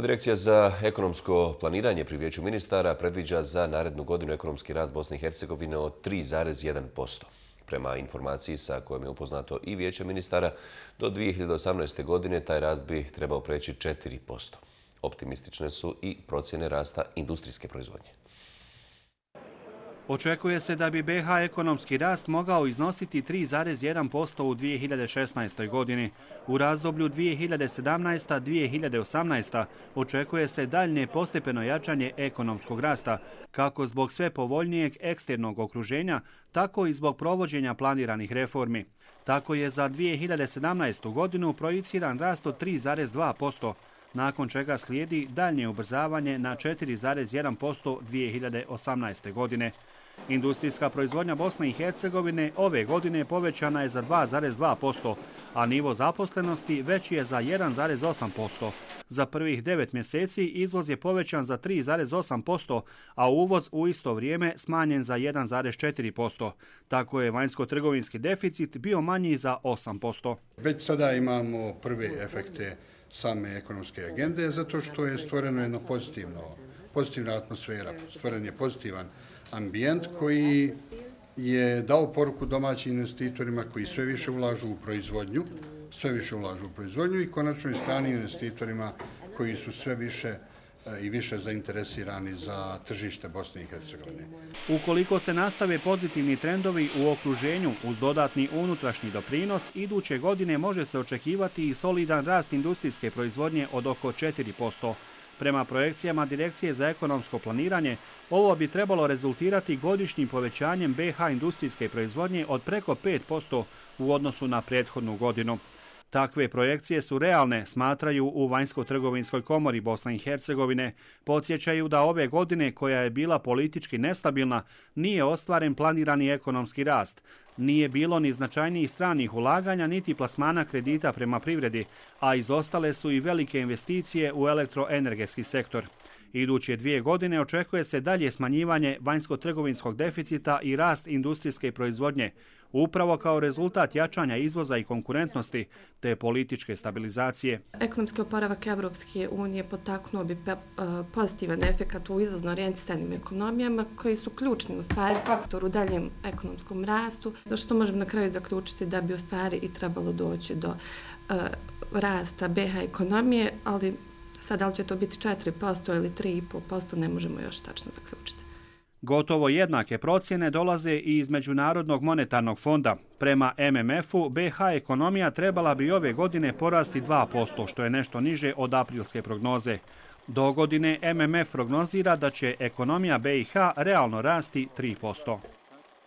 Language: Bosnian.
Direkcija za ekonomsko planiranje pri vijeću ministara predviđa za narednu godinu ekonomski rast Bosne i Hercegovine od 3,1%. Prema informaciji sa kojom je upoznato i vijeće ministara, do 2018. godine taj rast bi trebao preći 4%. Optimistične su i procjene rasta industrijske proizvodnje. Očekuje se da bi BH ekonomski rast mogao iznositi 3,1% u 2016. godini. U razdoblju 2017-2018 očekuje se daljnje postepeno jačanje ekonomskog rasta, kako zbog sve povoljnijeg eksternog okruženja, tako i zbog provođenja planiranih reformi. Tako je za 2017. godinu projiciran rast od 3,2%, nakon čega slijedi daljnje ubrzavanje na 4,1% 2018. godine. Industrijska proizvodnja Bosne i Hercegovine ove godine povećana je za 2,2%, a nivo zaposlenosti veći je za 1,8%. Za prvih devet mjeseci izvoz je povećan za 3,8%, a uvoz u isto vrijeme smanjen za 1,4%. Tako je vanjsko-trgovinski deficit bio manji za 8%. Već sada imamo prve efekte same ekonomske agende, zato što je stvoreno jedno pozitivno, pozitivna atmosfera, stvoren je pozitivan ambijent koji je dao poruku domaćim investitorima koji sve više ulažu u proizvodnju, sve više ulažu u proizvodnju i konačno i stranim investitorima koji su sve više ulažu i više zainteresirani za tržište Bosne i Hercegovine. Ukoliko se nastave pozitivni trendovi u okruženju uz dodatni unutrašnji doprinos, iduće godine može se očekivati i solidan rast industrijske proizvodnje od oko 4%. Prema projekcijama Direkcije za ekonomsko planiranje, ovo bi trebalo rezultirati godišnjim povećanjem BH industrijske proizvodnje od preko 5% u odnosu na prethodnu godinu. Takve projekcije su realne, smatraju u Vanjsko-trgovinskoj komori Bosne i Hercegovine. Podsjećaju da ove godine, koja je bila politički nestabilna, nije ostvaren planirani ekonomski rast. Nije bilo ni značajnijih stranih ulaganja, niti plasmana kredita prema privredi, a izostale su i velike investicije u elektroenergetski sektor. Iduće dvije godine očekuje se dalje smanjivanje vanjsko-trgovinskog deficita i rast industrijske proizvodnje, upravo kao rezultat jačanja izvoza i konkurentnosti te političke stabilizacije. Ekonomski oporavak Evropske unije potaknuo bi eh, pozitivan efekt u izvozno orijentisanim ekonomijama koji su ključni u stvari faktor u daljem ekonomskom rastu, što možemo na kraju zaključiti da bi u stvari i trebalo doći do eh, rasta BH ekonomije, ali Sad, da li će to biti 4% ili 3,5%, ne možemo još tačno zaključiti. Gotovo jednake procjene dolaze i iz Međunarodnog monetarnog fonda. Prema MMF-u, BH ekonomija trebala bi ove godine porasti 2%, što je nešto niže od aprilske prognoze. Do godine MMF prognozira da će ekonomija BiH realno rasti 3%.